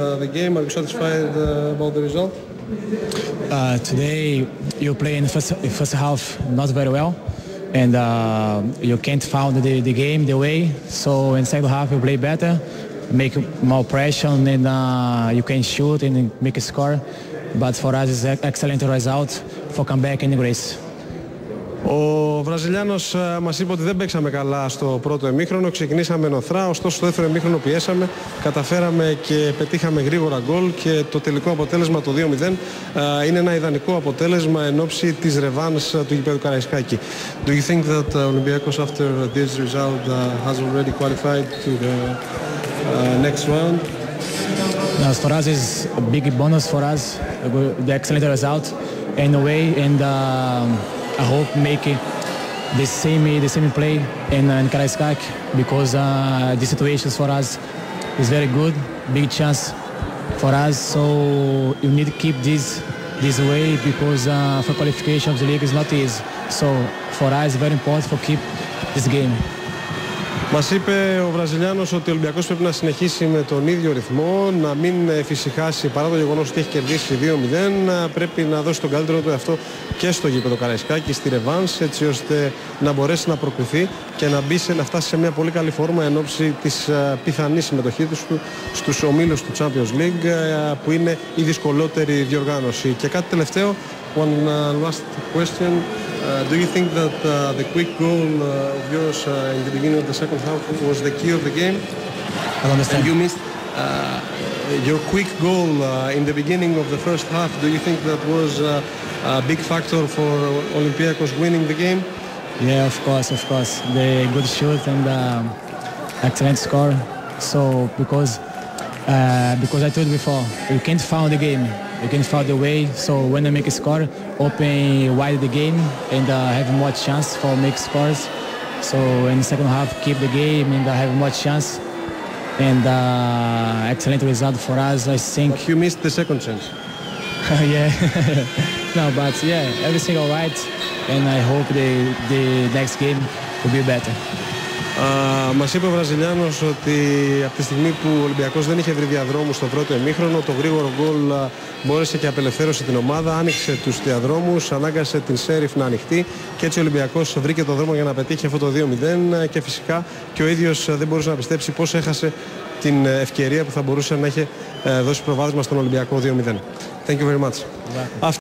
Uh, the game, are you satisfied uh, about the result? Uh, today you play in the first, first half not very well and uh, you can't find the, the game the way so in second half you play better make more pressure and uh, you can shoot and make a score but for us it's an excellent result for comeback in Greece. Ο Βραζιλιάνος ε, μας είπε ότι δεν παίξαμε καλά στο πρώτο εμίχρονο, ξεκινήσαμε νοθρά, ωστόσο στο δεύτερο εμίχρονο πιέσαμε, καταφέραμε και πετύχαμε γρήγορα γκολ και το τελικό αποτέλεσμα το 2-0 ε, είναι ένα ιδανικό αποτέλεσμα εν ώψη της ρεβάνς του γηπέδου Καραϊσκάκη. Do you think that uh, Olympiacos after this result uh, has already qualified to the uh, next round? Now, for us it's a big bonus for us, the excellent result in a way and uh, I hope make the same the same play in, in Karaiskak because uh, the situations for us is very good, big chance for us. So you need to keep this this way because uh, for qualification of the league is not easy. So for us, very important for keep this game. Μας είπε ο Βραζιλιάνος ότι ο Ολυμπιακός πρέπει να συνεχίσει με τον ίδιο ρυθμό, να μην εφησυχάσει παρά το γεγονός ότι έχει κερδίσει 2-0, πρέπει να δώσει τον καλύτερο του εαυτό και στο γήπεδο Καραϊσκάκη, στη Ρεβάνς, έτσι ώστε να μπορέσει να προκριθεί και να, μπει σε, να φτάσει σε μια πολύ καλή φόρμα εν ώψη της πιθανής συμμετοχής του στους ομίλους του Champions League, που είναι η δυσκολότερη διοργάνωση. Και κάτι τελευταίο, one uh, last question. Uh, do you think that uh, the quick goal uh, of yours uh, in the beginning of the second half was the key of the game? I don't understand. And you missed uh, your quick goal uh, in the beginning of the first half. Do you think that was uh, a big factor for Olympiacos winning the game? Yeah, of course, of course. The good shoot and um, excellent score. So because uh, because I told you before, you can't find the game. You can find the way. So when I make a score, open wide the game and uh, have more chance for make scores. So in the second half, keep the game and uh, have more chance. And uh, excellent result for us, I think. But you missed the second chance. yeah. no, but yeah, everything all right. And I hope the, the next game will be better. Uh, Μας είπε ο Βραζιλιάνος ότι από τη στιγμή που ο Ολυμπιακός δεν είχε βρει διαδρόμους στο πρώτο εμίχρονο, το γρήγορο γκολ μπόρεσε και απελευθέρωσε την ομάδα, άνοιξε τους διαδρόμους, ανάγκασε την Σέριφ να ανοιχτεί και έτσι ο Ολυμπιακός βρήκε το δρόμο για να πετύχει αυτό το 2-0 και φυσικά και ο ίδιος δεν μπορούσε να πιστέψει πώς έχασε την ευκαιρία που θα μπορούσε να είχε δώσει προβάδισμα στον Ολυμπιακό 2-0. Thank you very much.